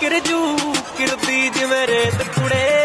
ਕਿਰਜੂ ਕਿਰਦੀ ਜਿਵੇਂ ਰੇਤ ਕੁੜੇ।